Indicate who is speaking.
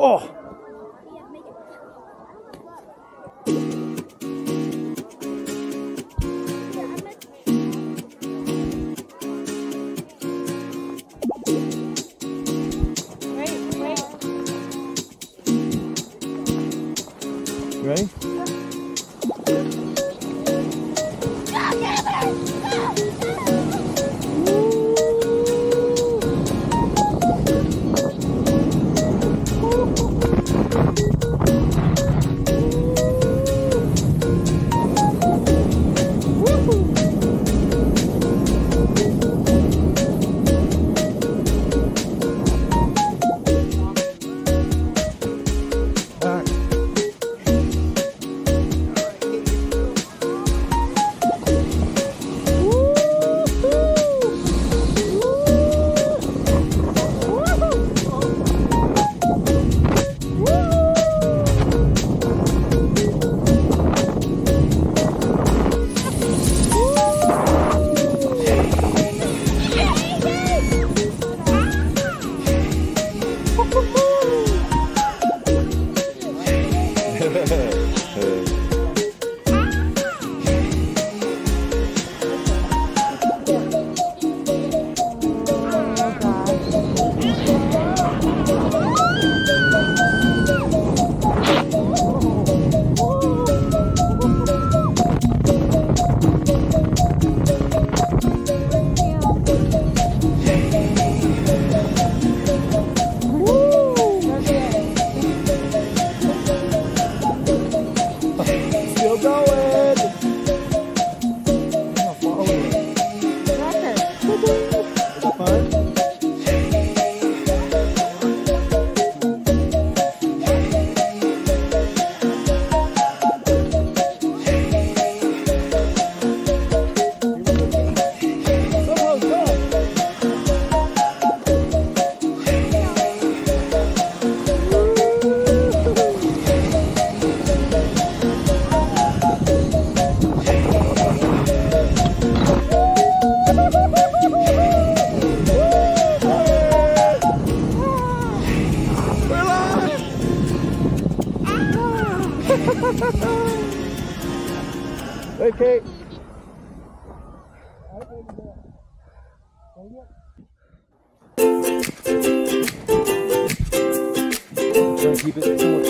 Speaker 1: Oh. Still Kate. Try to keep it somewhat okay?